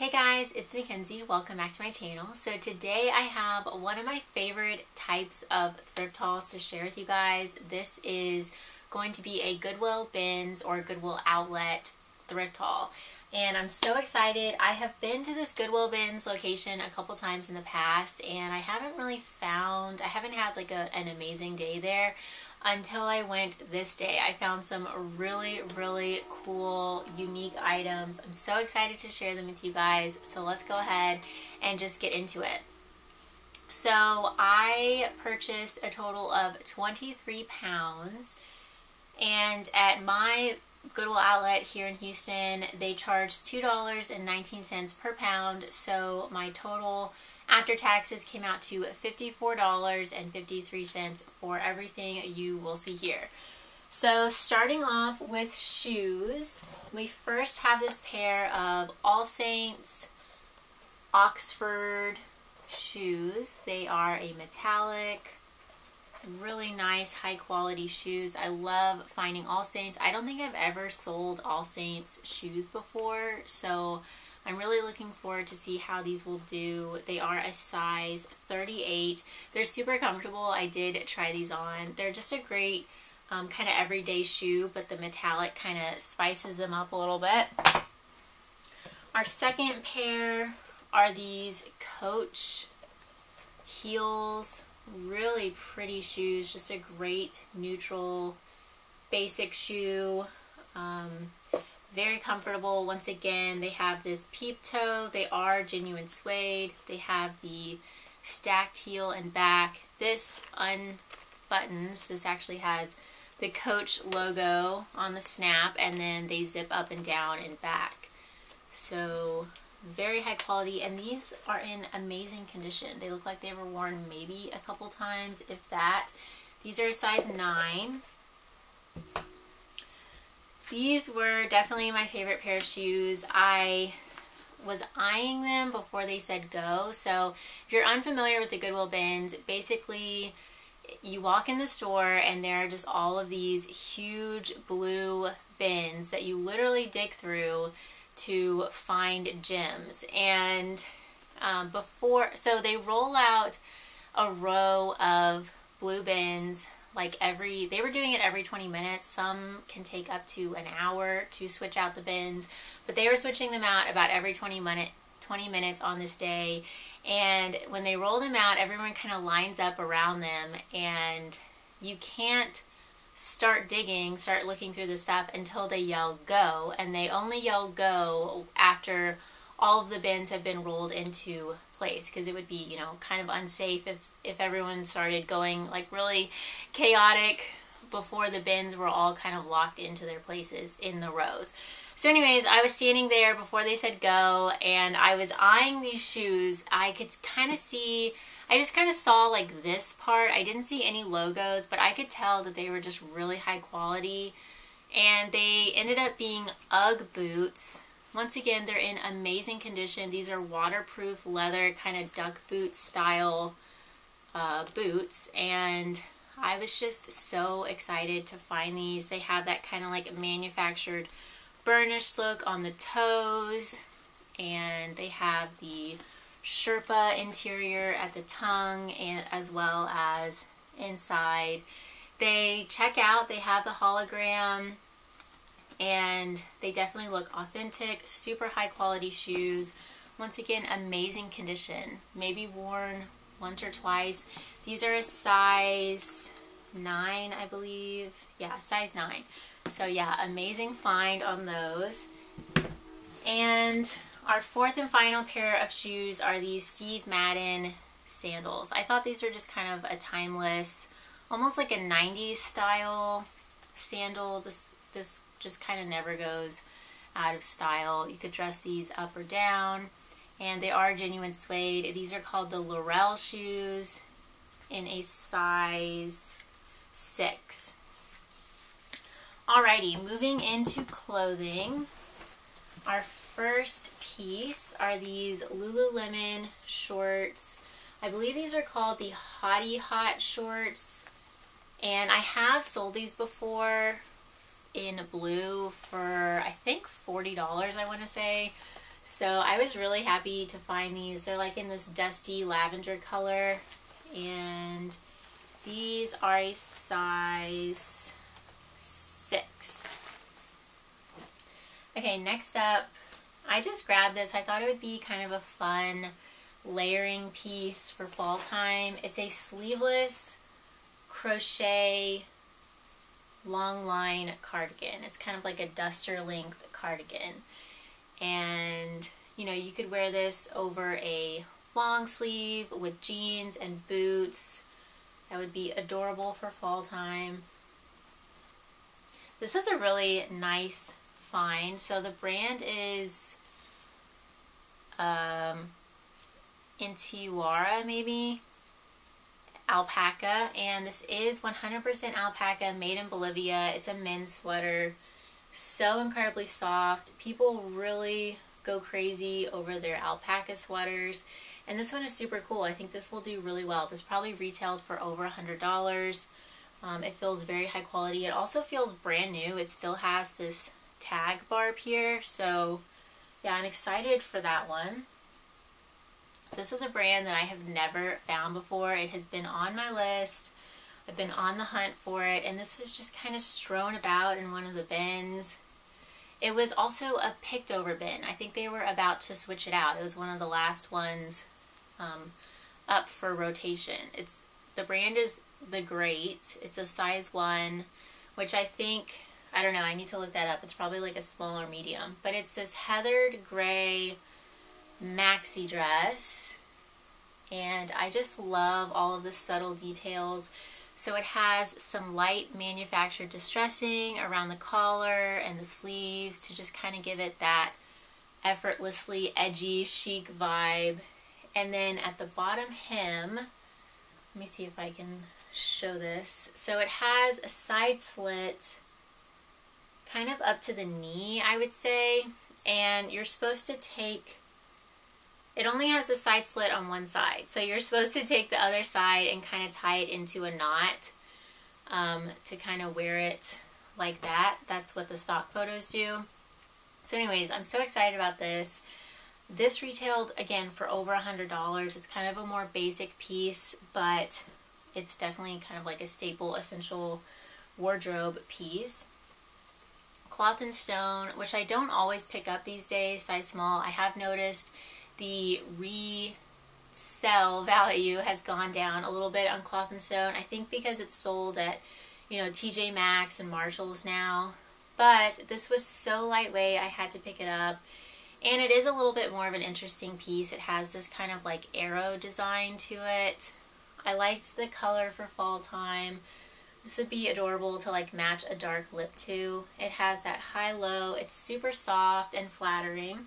Hey guys, it's Mackenzie. Welcome back to my channel. So today I have one of my favorite types of thrift hauls to share with you guys. This is going to be a Goodwill bins or Goodwill outlet thrift haul. And I'm so excited. I have been to this Goodwill bins location a couple times in the past and I haven't really found, I haven't had like a, an amazing day there until I went this day. I found some really, really cool, unique items. I'm so excited to share them with you guys. So let's go ahead and just get into it. So I purchased a total of 23 pounds and at my Goodwill outlet here in Houston, they charge $2.19 per pound. So my total after taxes came out to $54.53 for everything you will see here. So starting off with shoes, we first have this pair of All Saints Oxford shoes. They are a metallic, really nice, high quality shoes. I love finding All Saints. I don't think I've ever sold All Saints shoes before, so I'm really looking forward to see how these will do. They are a size 38. They're super comfortable. I did try these on. They're just a great um, kind of everyday shoe, but the metallic kind of spices them up a little bit. Our second pair are these Coach heels. Really pretty shoes. Just a great neutral basic shoe. Um, very comfortable. Once again, they have this peep toe. They are genuine suede. They have the stacked heel and back. This unbuttons. This actually has the Coach logo on the snap and then they zip up and down and back. So very high quality and these are in amazing condition. They look like they were worn maybe a couple times, if that. These are a size 9. These were definitely my favorite pair of shoes. I was eyeing them before they said go. So if you're unfamiliar with the Goodwill bins, basically you walk in the store and there are just all of these huge blue bins that you literally dig through to find gems. And um, before, so they roll out a row of blue bins like every they were doing it every 20 minutes. Some can take up to an hour to switch out the bins but they were switching them out about every 20 minute 20 minutes on this day. And when they roll them out everyone kind of lines up around them and you can't start digging start looking through the stuff until they yell go. And they only yell go after all of the bins have been rolled into place because it would be, you know, kind of unsafe if, if everyone started going like really chaotic before the bins were all kind of locked into their places in the rows. So anyways, I was standing there before they said go and I was eyeing these shoes. I could kind of see, I just kind of saw like this part. I didn't see any logos, but I could tell that they were just really high quality. And they ended up being Ugg boots once again, they're in amazing condition. These are waterproof leather kind of duck boot style uh, boots and I was just so excited to find these. They have that kind of like manufactured burnished look on the toes and they have the Sherpa interior at the tongue and as well as inside. They check out, they have the hologram and they definitely look authentic, super high quality shoes. Once again, amazing condition. Maybe worn once or twice. These are a size 9, I believe. Yeah, size 9. So yeah, amazing find on those. And our fourth and final pair of shoes are these Steve Madden sandals. I thought these were just kind of a timeless, almost like a 90s style sandal. This, this just kind of never goes out of style. You could dress these up or down and they are genuine suede. These are called the Laurel shoes in a size 6. Alrighty, moving into clothing. Our first piece are these Lululemon shorts. I believe these are called the Hotty Hot shorts. And I have sold these before in blue for I think $40 I want to say. So I was really happy to find these. They're like in this dusty lavender color. And these are a size 6. Okay, next up, I just grabbed this. I thought it would be kind of a fun layering piece for fall time. It's a sleeveless crochet long line cardigan. It's kind of like a duster length cardigan. And, you know, you could wear this over a long sleeve with jeans and boots. That would be adorable for fall time. This is a really nice find. So the brand is um, Intiwara, maybe alpaca and this is 100% alpaca made in Bolivia. It's a men's sweater. So incredibly soft. People really go crazy over their alpaca sweaters. And this one is super cool. I think this will do really well. This probably retailed for over a $100. Um, it feels very high quality. It also feels brand new. It still has this tag barb here. So yeah, I'm excited for that one. This is a brand that I have never found before. It has been on my list. I've been on the hunt for it, and this was just kind of strewn about in one of the bins. It was also a picked over bin. I think they were about to switch it out. It was one of the last ones um, up for rotation. It's The brand is The Great. It's a size 1, which I think, I don't know, I need to look that up. It's probably like a small or medium. But it's this heathered gray maxi dress. And I just love all of the subtle details. So it has some light manufactured distressing around the collar and the sleeves to just kind of give it that effortlessly edgy, chic vibe. And then at the bottom hem, let me see if I can show this. So it has a side slit kind of up to the knee, I would say. And you're supposed to take it only has a side slit on one side. So you're supposed to take the other side and kind of tie it into a knot um, to kind of wear it like that. That's what the stock photos do. So anyways, I'm so excited about this. This retailed, again, for over a $100. It's kind of a more basic piece, but it's definitely kind of like a staple, essential wardrobe piece. Cloth and Stone, which I don't always pick up these days, size small. I have noticed the resell value has gone down a little bit on Cloth and Stone. I think because it's sold at, you know, TJ Maxx and Marshalls now. But this was so lightweight, I had to pick it up. And it is a little bit more of an interesting piece. It has this kind of like arrow design to it. I liked the color for fall time. This would be adorable to like match a dark lip to. It has that high-low. It's super soft and flattering.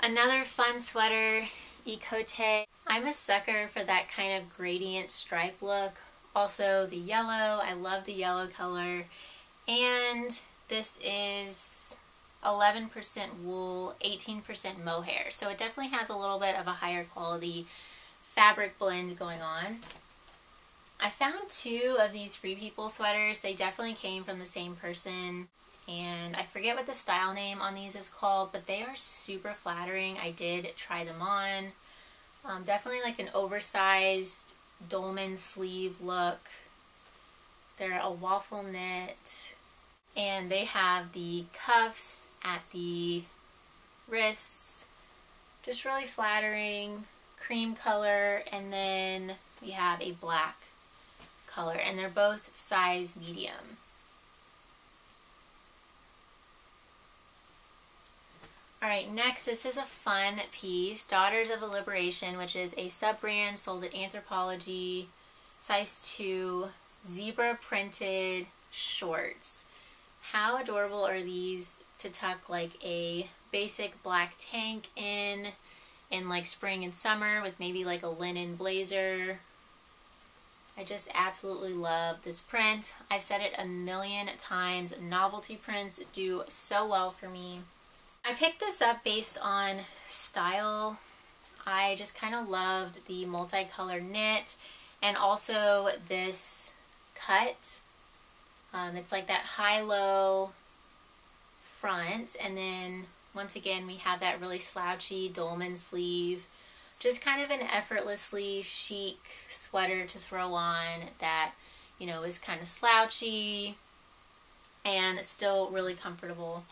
Another fun sweater, Ecote. I'm a sucker for that kind of gradient stripe look. Also the yellow, I love the yellow color. And this is 11% wool, 18% mohair. So it definitely has a little bit of a higher quality fabric blend going on. I found two of these Free People sweaters. They definitely came from the same person and I forget what the style name on these is called, but they are super flattering. I did try them on. Um, definitely like an oversized dolman sleeve look. They're a waffle knit, and they have the cuffs at the wrists. Just really flattering, cream color, and then we have a black color, and they're both size medium. Alright, next, this is a fun piece, Daughters of Liberation, which is a sub-brand sold at Anthropologie, size 2, zebra printed shorts. How adorable are these to tuck like a basic black tank in, in like spring and summer with maybe like a linen blazer. I just absolutely love this print. I've said it a million times, novelty prints do so well for me. I picked this up based on style. I just kind of loved the multicolor knit and also this cut. Um, it's like that high-low front and then once again we have that really slouchy dolman sleeve just kind of an effortlessly chic sweater to throw on that you know is kind of slouchy and still really comfortable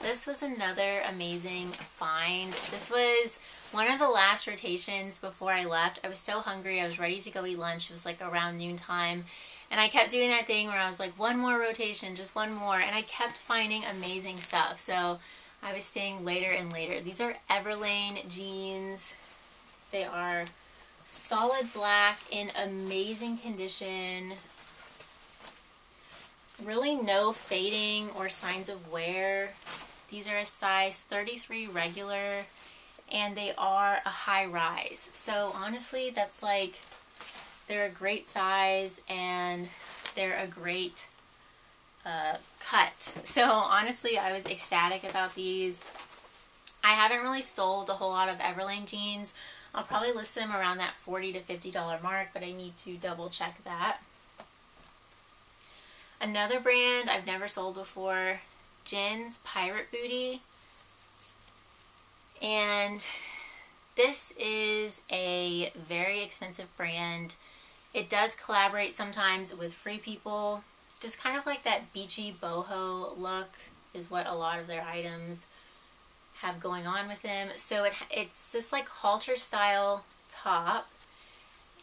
this was another amazing find this was one of the last rotations before I left I was so hungry I was ready to go eat lunch it was like around noontime and I kept doing that thing where I was like, one more rotation, just one more. And I kept finding amazing stuff. So I was staying later and later. These are Everlane jeans. They are solid black in amazing condition. Really no fading or signs of wear. These are a size 33 regular and they are a high rise. So honestly, that's like they're a great size and they're a great uh, cut. So honestly, I was ecstatic about these. I haven't really sold a whole lot of Everlane jeans. I'll probably list them around that 40 to $50 mark, but I need to double check that. Another brand I've never sold before, Jen's Pirate Booty. And this is a very expensive brand. It does collaborate sometimes with Free People. Just kind of like that beachy boho look is what a lot of their items have going on with them. So it, it's this like halter style top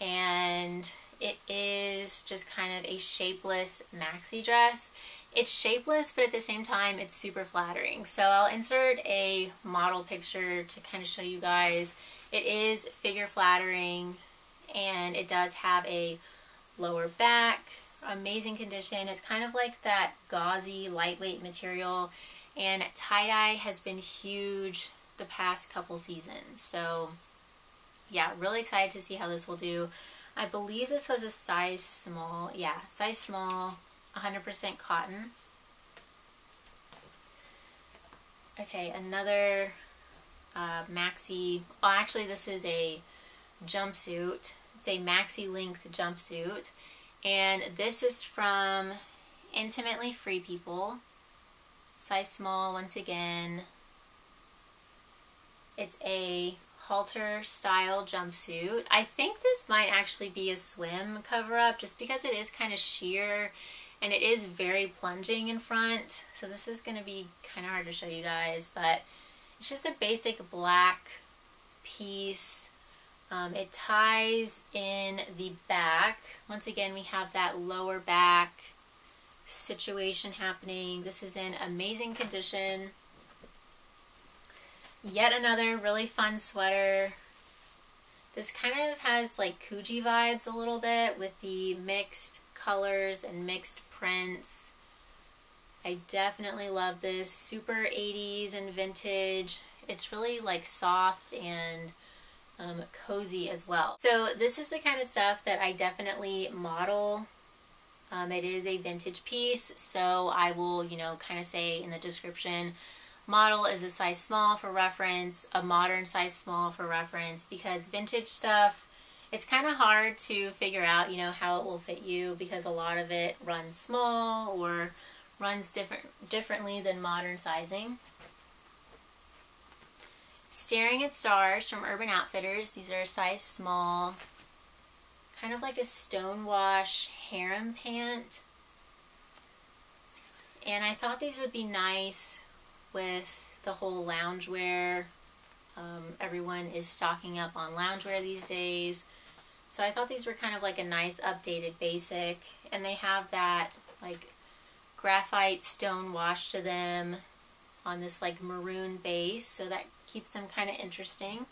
and it is just kind of a shapeless maxi dress. It's shapeless, but at the same time, it's super flattering. So I'll insert a model picture to kind of show you guys. It is figure flattering and it does have a lower back, amazing condition. It's kind of like that gauzy, lightweight material, and tie-dye has been huge the past couple seasons. So yeah, really excited to see how this will do. I believe this was a size small. Yeah, size small, 100% cotton. Okay, another uh, maxi. Well, actually, this is a jumpsuit. It's a maxi length jumpsuit. And this is from Intimately Free People. Size small once again. It's a halter style jumpsuit. I think this might actually be a swim cover up just because it is kind of sheer and it is very plunging in front. So this is going to be kind of hard to show you guys, but it's just a basic black piece um, it ties in the back. Once again, we have that lower back situation happening. This is in amazing condition. Yet another really fun sweater. This kind of has like Coogi vibes a little bit with the mixed colors and mixed prints. I definitely love this. Super 80s and vintage. It's really like soft and um, cozy as well. So this is the kind of stuff that I definitely model. Um, it is a vintage piece, so I will, you know, kind of say in the description, model is a size small for reference, a modern size small for reference, because vintage stuff, it's kind of hard to figure out, you know, how it will fit you because a lot of it runs small or runs different differently than modern sizing. Staring at Stars from Urban Outfitters. These are a size small. Kind of like a stonewash harem pant. And I thought these would be nice with the whole loungewear. Um, everyone is stocking up on loungewear these days. So I thought these were kind of like a nice updated basic. And they have that like graphite stone wash to them on this like maroon base. So that keeps them kind of interesting.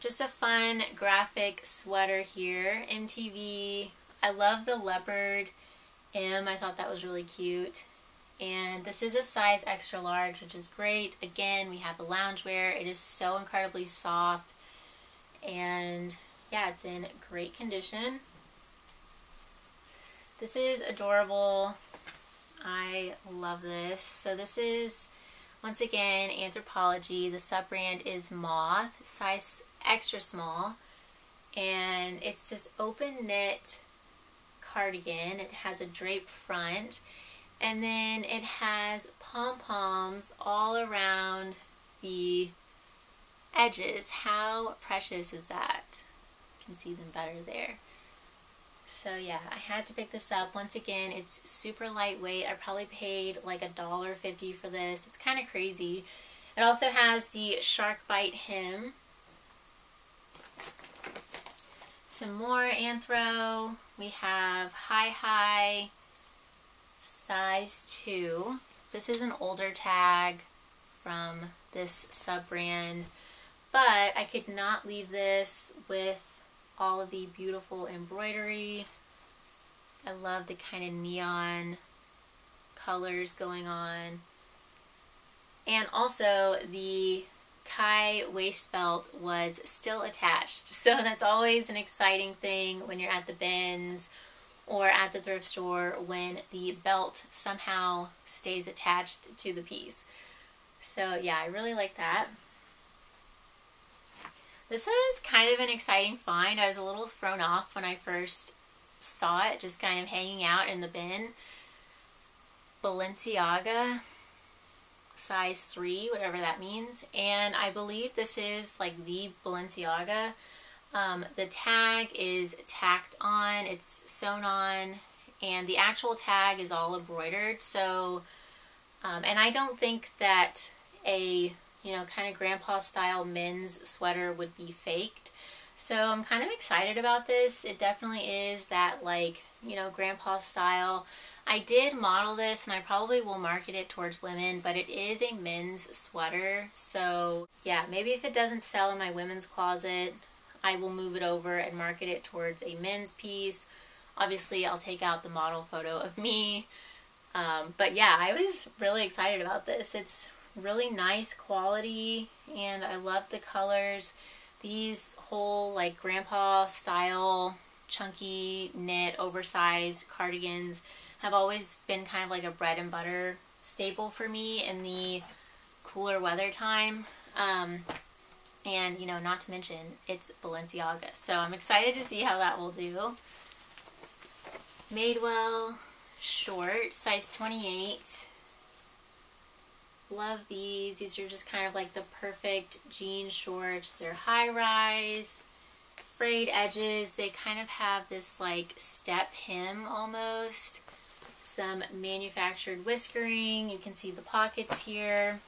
Just a fun graphic sweater here. MTV. I love the leopard M. I thought that was really cute. And this is a size extra large, which is great. Again, we have the loungewear. It is so incredibly soft. And yeah, it's in great condition. This is adorable. I love this. So this is once again, Anthropologie. The sub-brand is Moth, size extra small. And it's this open knit cardigan. It has a draped front. And then it has pom-poms all around the edges. How precious is that? You can see them better there. So yeah, I had to pick this up. Once again, it's super lightweight. I probably paid like a dollar fifty for this. It's kind of crazy. It also has the shark bite hem. Some more Anthro. We have Hei Hei size 2. This is an older tag from this sub-brand, but I could not leave this with all of the beautiful embroidery. I love the kind of neon colors going on. And also the tie waist belt was still attached. So that's always an exciting thing when you're at the bins or at the thrift store when the belt somehow stays attached to the piece. So yeah, I really like that. This was kind of an exciting find. I was a little thrown off when I first saw it, just kind of hanging out in the bin. Balenciaga size 3, whatever that means. And I believe this is like the Balenciaga. Um, the tag is tacked on, it's sewn on, and the actual tag is all embroidered. So, um, and I don't think that a, you know, kind of grandpa style men's sweater would be faked. So I'm kind of excited about this. It definitely is that like, you know, grandpa style. I did model this and I probably will market it towards women, but it is a men's sweater. So yeah, maybe if it doesn't sell in my women's closet, I will move it over and market it towards a men's piece. Obviously, I'll take out the model photo of me. Um, but yeah, I was really excited about this. It's really nice quality and I love the colors. These whole like grandpa style chunky knit oversized cardigans have always been kind of like a bread and butter staple for me in the cooler weather time. Um, and, you know, not to mention, it's Balenciaga. So I'm excited to see how that will do. Madewell short, size 28. Love these. These are just kind of like the perfect jean shorts. They're high rise, frayed edges. They kind of have this like step hem almost some manufactured whiskering. You can see the pockets here.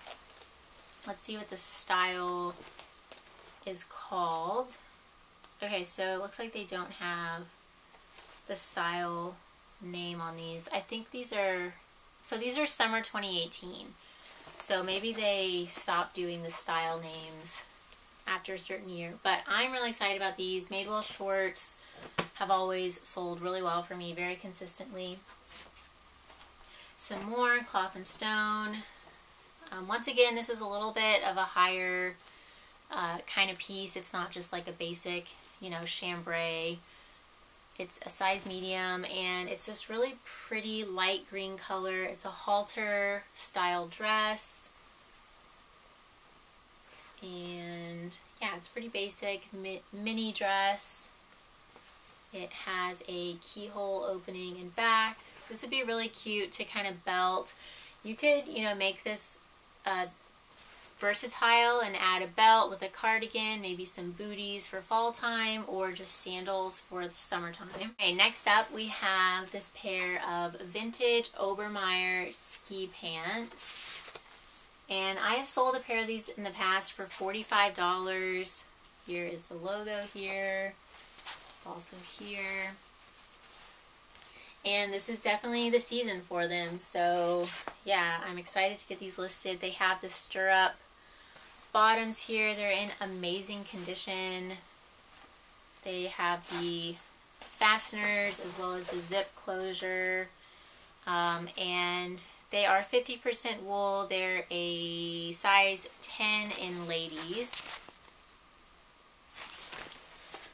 Let's see what the style is called. Okay, so it looks like they don't have the style name on these. I think these are, so these are summer 2018. So maybe they stopped doing the style names after a certain year. But I'm really excited about these. Madewell shorts have always sold really well for me, very consistently. Some more cloth and stone. Um, once again, this is a little bit of a higher uh, kind of piece. It's not just like a basic, you know, chambray. It's a size medium and it's this really pretty light green color. It's a halter style dress. And yeah, it's pretty basic mi mini dress. It has a keyhole opening in back. This would be really cute to kind of belt. You could, you know, make this uh, versatile and add a belt with a cardigan, maybe some booties for fall time, or just sandals for the summertime. Okay, next up we have this pair of vintage Obermeyer ski pants. And I have sold a pair of these in the past for $45. Here is the logo here. It's also here. And this is definitely the season for them. So yeah, I'm excited to get these listed. They have the stirrup bottoms here. They're in amazing condition. They have the fasteners as well as the zip closure. Um, and they are 50% wool. They're a size 10 in ladies.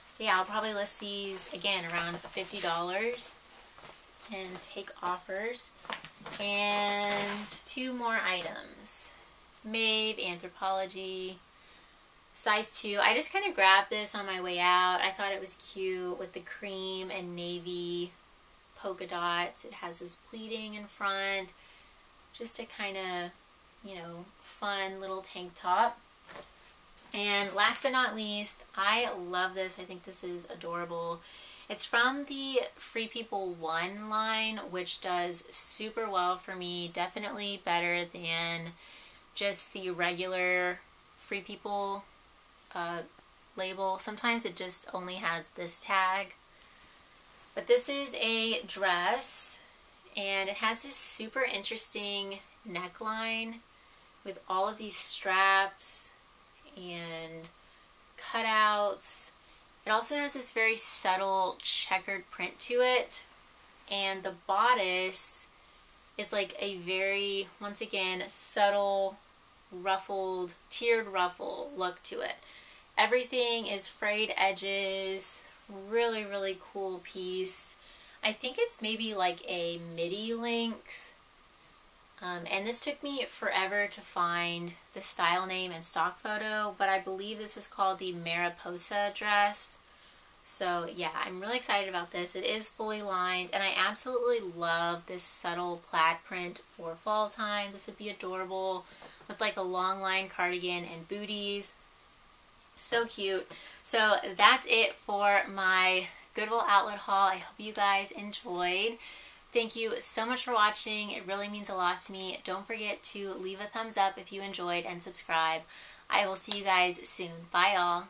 So yeah, I'll probably list these again around $50 and take offers. And two more items. Maeve Anthropologie, size 2. I just kind of grabbed this on my way out. I thought it was cute with the cream and navy polka dots. It has this pleating in front. Just a kind of, you know, fun little tank top. And last but not least, I love this. I think this is adorable. It's from the Free People 1 line, which does super well for me. Definitely better than just the regular Free People uh, label. Sometimes it just only has this tag. But this is a dress and it has this super interesting neckline with all of these straps and cutouts. It also has this very subtle checkered print to it. And the bodice is like a very, once again, subtle, ruffled, tiered ruffle look to it. Everything is frayed edges, really, really cool piece. I think it's maybe like a midi length um, and this took me forever to find the style name and stock photo, but I believe this is called the Mariposa dress. So yeah, I'm really excited about this. It is fully lined, and I absolutely love this subtle plaid print for fall time. This would be adorable with like a long line cardigan and booties. So cute. So that's it for my Goodwill Outlet haul. I hope you guys enjoyed. Thank you so much for watching. It really means a lot to me. Don't forget to leave a thumbs up if you enjoyed and subscribe. I will see you guys soon. Bye, all.